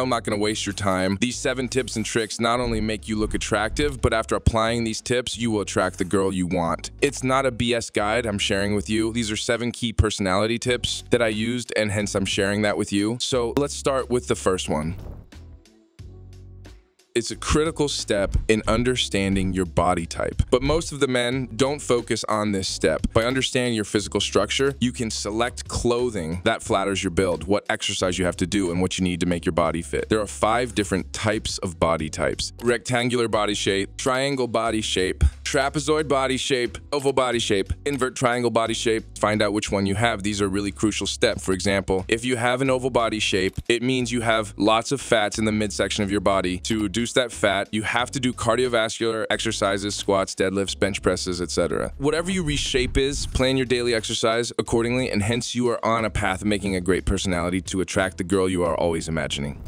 I'm not going to waste your time. These seven tips and tricks not only make you look attractive, but after applying these tips, you will attract the girl you want. It's not a BS guide I'm sharing with you. These are seven key personality tips that I used, and hence I'm sharing that with you. So let's start with the first one. It's a critical step in understanding your body type. But most of the men don't focus on this step. By understanding your physical structure, you can select clothing that flatters your build, what exercise you have to do, and what you need to make your body fit. There are five different types of body types. Rectangular body shape, triangle body shape, trapezoid body shape, oval body shape, invert triangle body shape. Find out which one you have. These are really crucial steps. For example, if you have an oval body shape, it means you have lots of fats in the midsection of your body to reduce that fat, you have to do cardiovascular exercises, squats, deadlifts, bench presses, etc. Whatever your reshape is, plan your daily exercise accordingly, and hence you are on a path of making a great personality to attract the girl you are always imagining.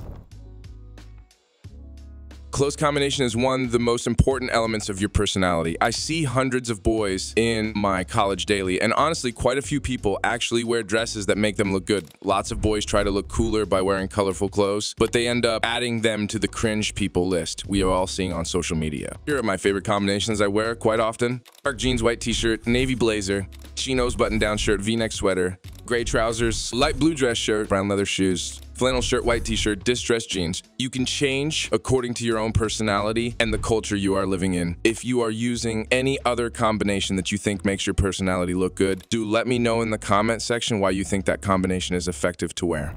Close combination is one of the most important elements of your personality. I see hundreds of boys in my college daily, and honestly, quite a few people actually wear dresses that make them look good. Lots of boys try to look cooler by wearing colorful clothes, but they end up adding them to the cringe people list we are all seeing on social media. Here are my favorite combinations I wear quite often. Dark jeans, white t-shirt, navy blazer, chinos button-down shirt, v-neck sweater, gray trousers, light blue dress shirt, brown leather shoes, flannel shirt, white t-shirt, distressed jeans. You can change according to your own personality and the culture you are living in. If you are using any other combination that you think makes your personality look good, do let me know in the comment section why you think that combination is effective to wear.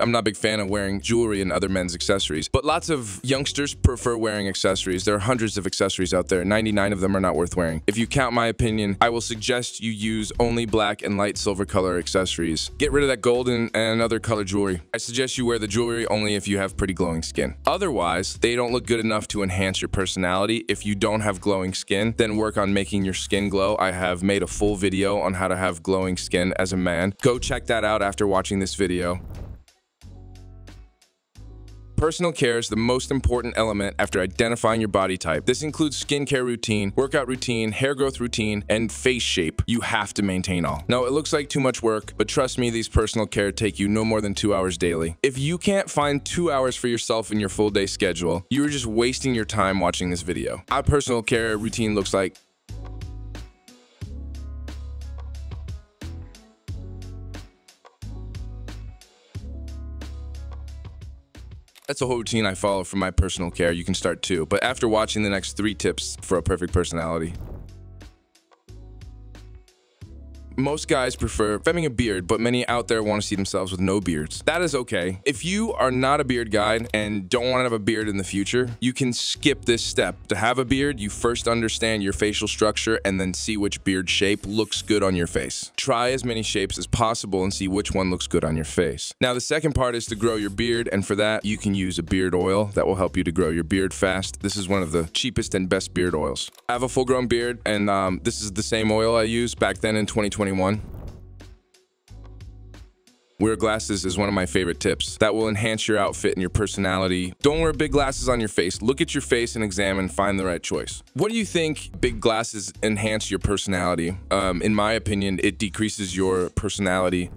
I'm not a big fan of wearing jewelry and other men's accessories, but lots of youngsters prefer wearing accessories. There are hundreds of accessories out there. 99 of them are not worth wearing. If you count my opinion, I will suggest you use only black and light silver color accessories. Get rid of that gold and, and other color jewelry. I suggest you wear the jewelry only if you have pretty glowing skin. Otherwise, they don't look good enough to enhance your personality. If you don't have glowing skin, then work on making your skin glow. I have made a full video on how to have glowing skin as a man. Go check that out after watching this video. Personal care is the most important element after identifying your body type. This includes skincare routine, workout routine, hair growth routine, and face shape. You have to maintain all. Now, it looks like too much work, but trust me, these personal care take you no more than two hours daily. If you can't find two hours for yourself in your full day schedule, you're just wasting your time watching this video. Our personal care routine looks like That's a whole routine I follow for my personal care. You can start too. But after watching the next three tips for a perfect personality, most guys prefer having a beard, but many out there want to see themselves with no beards. That is okay. If you are not a beard guy and don't want to have a beard in the future, you can skip this step. To have a beard, you first understand your facial structure and then see which beard shape looks good on your face. Try as many shapes as possible and see which one looks good on your face. Now, the second part is to grow your beard, and for that, you can use a beard oil that will help you to grow your beard fast. This is one of the cheapest and best beard oils. I have a full-grown beard, and um, this is the same oil I used back then in 2020 2021. Wear glasses is one of my favorite tips. That will enhance your outfit and your personality. Don't wear big glasses on your face. Look at your face and examine, find the right choice. What do you think big glasses enhance your personality? Um, in my opinion, it decreases your personality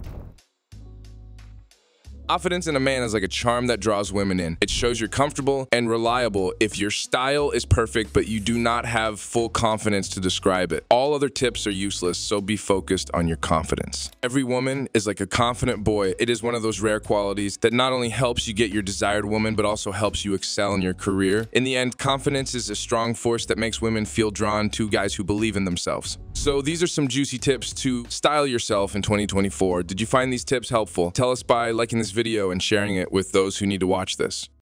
Confidence in a man is like a charm that draws women in. It shows you're comfortable and reliable if your style is perfect, but you do not have full confidence to describe it. All other tips are useless, so be focused on your confidence. Every woman is like a confident boy. It is one of those rare qualities that not only helps you get your desired woman, but also helps you excel in your career. In the end, confidence is a strong force that makes women feel drawn to guys who believe in themselves. So these are some juicy tips to style yourself in 2024. Did you find these tips helpful? Tell us by liking this video and sharing it with those who need to watch this.